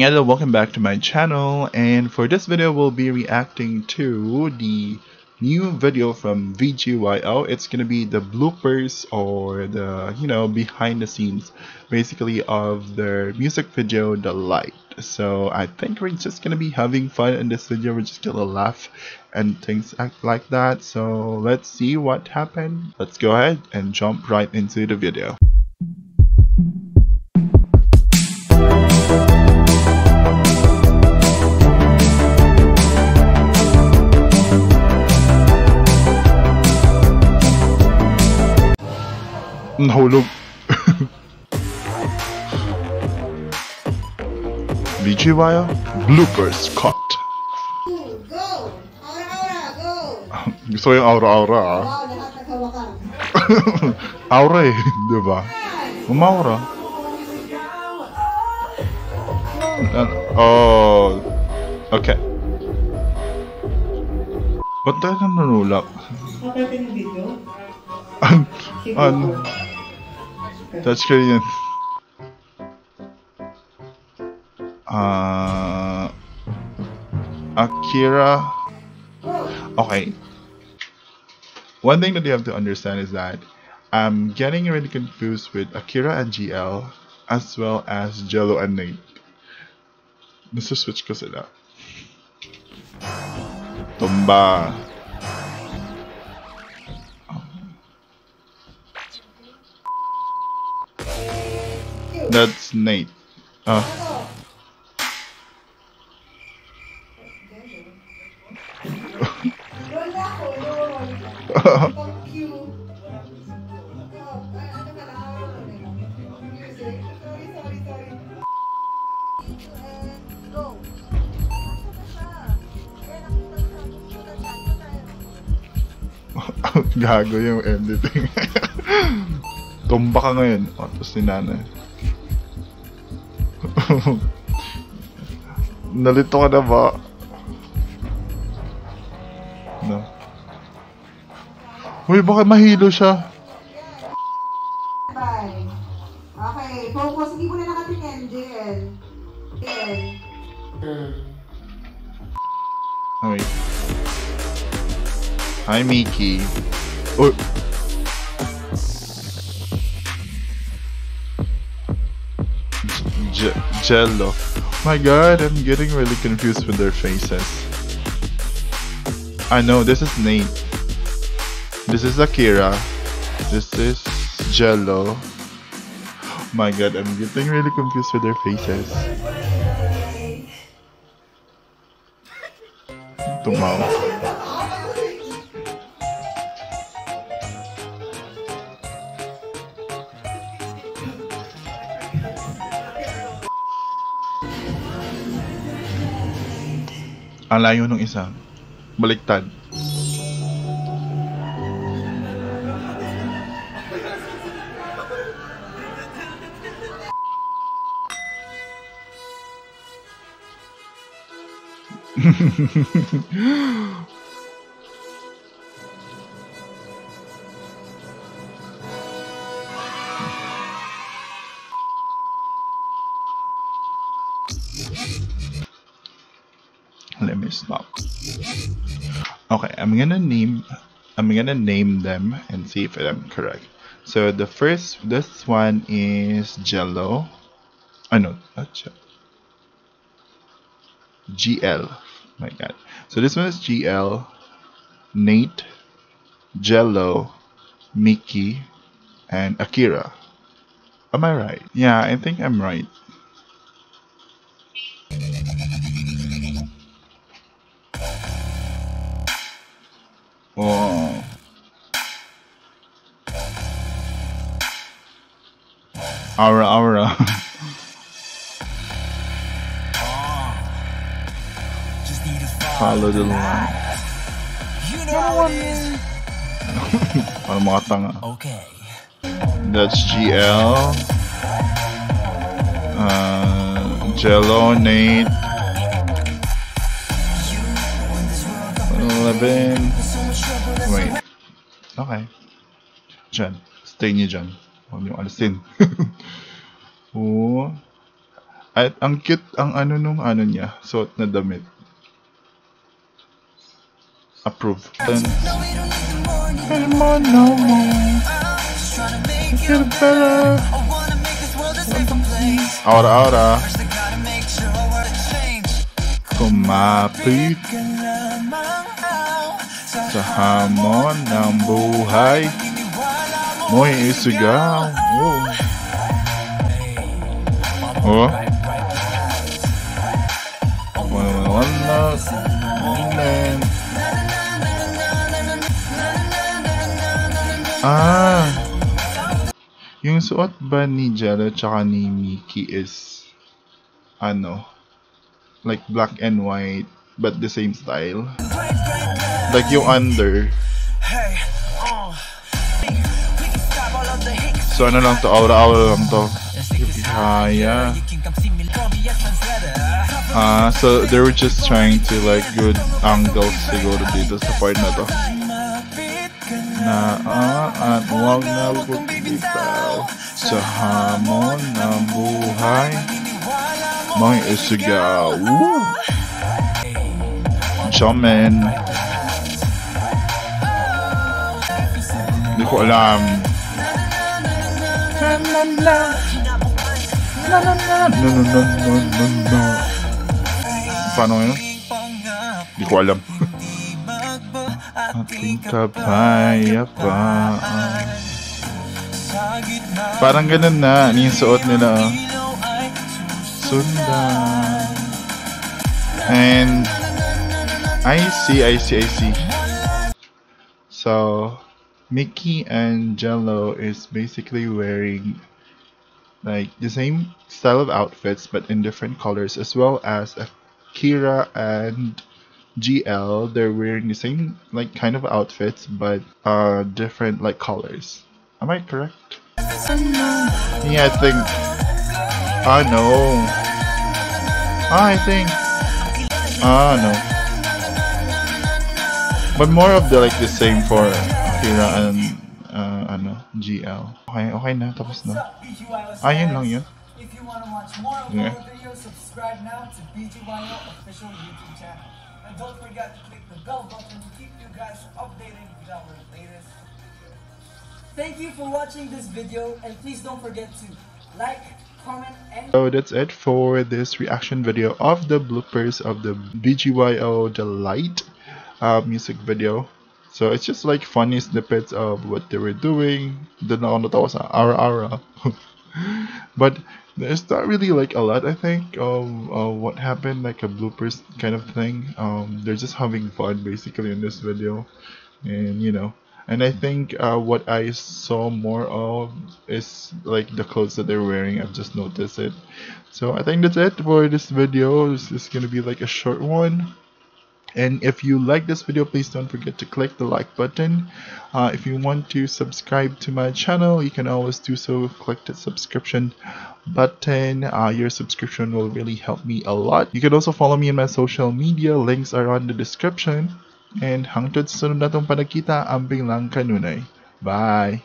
Hello, welcome back to my channel and for this video we'll be reacting to the new video from BGYO. It's gonna be the bloopers or the you know behind the scenes basically of their music video The Light. So I think we're just gonna be having fun in this video. We're just gonna laugh and things act like that. So let's see what happened. Let's go ahead and jump right into the video. Nahulog. BGY bloopers cut. Go! Aura-aura, go! Gusto yung aura-aura ah. Wow, lahat naghawakan. aura eh, di ba? Umaura. Oh, okay. Ba't tayo? Kapag yung video? ano? Touchscreen yan. Ah... Akira... Okay. One thing that you have to understand is that I'm getting really confused with Akira and JL as well as Gelo and Nate. Nasa switch ko sila. Tumba. Sorry. And go. Gago yung editing. Tumba ka ngayon. O, tapos ni nanay. Nalito ka na ba? No. Uy, bakit mahilo siya? Bye. Okay, focus. Hindi mo na nakatingin, JL. JL. Oh, wait. Hi, Mickey. Oh. Gelo. My god, I'm getting really confused with their faces. I know, this is Nate. This is Akira. This is Gelo. My god, I'm getting really confused with their faces. Tumaw. Ang layo nung isa. Baliktad. Okay, I'm gonna name I'm gonna name them and see if I'm correct. So the first this one is Gelo. Oh, I know not Gelo. JL. My god. So this one is JL, Nate, Gelo, Mikki, and Akira. Am I right? Yeah, I think I'm right. Aura, aura. Just Follow the line. You know how it is. Para mga tanga. Okay. That's JL. Uh, Gelo, Nate. 11. Wait. Okay. Jen. Stay niyo dyan. Huwag niyo alisin. oh. At ang cute ang ano nung ano niya, suot na damit. Approve. Then, Come on, no more. Get better. Aura, aura. Kumapit sa hamon ng buhay. Mo'y isigaw. Oh. Oh. Wala, wala, wala. Ah. Yung suot ba ni Jello tsaka ni Mickey is ano? Like black and white but the same style. Like yung under. So ano lang to, aura-aura lang to. Kaya. Ah, so they were just trying to like good angles siguro dito sa part na to. Na ah, at huwag na bumibitaw sa hamon ng buhay. May isigaw. Woo! Shaman. Hindi ko alam. Na na na. Na na na. Na na na na na na. Paano yun? Hindi ko alam. Ating kapayapaan. Parang ganun na. Ano yung suot nila? oh. Sundan. And I see, I see, I see. So Mikki and Gelo is basically wearing like the same style of outfits but in different colors as well as Akira and JL they're wearing the same like kind of outfits but uh different like colors. Am I correct? Yeah, I think Ah no. Ah, I think Ah no. But more of the like the same for And uh, ano, JL. Okay, okay na, tapos na. Ah, yun lang yun. If you want to watch more of Yeah. our videos, subscribe now to BGYO official YouTube channel. And don't forget to click the bell button to keep you guys updated with our latest. Thank you for watching this video and please don't forget to like, comment, and So that's it for this reaction video of the bloopers of the BGYO The Light uh, music video. So it's just like funny snippets of what they were doing. Doon ako natawa sa ara-ara. but there's not really like a lot I think of uh, what happened like a bloopers kind of thing. Um, they're just having fun basically in this video, and you know. And I think uh, what I saw more of is like the clothes that they're wearing. I've just noticed it. So I think that's it for this video. This is gonna be like a short one. And if you like this video, please don't forget to click the like button. Uh, if you want to subscribe to my channel, you can always do so. Click the subscription button. Uh, your subscription will really help me a lot. You can also follow me in my social media. Links are on the description. And hangtod sa sunod na tong panagkita, ambing lang kanunay. Bye!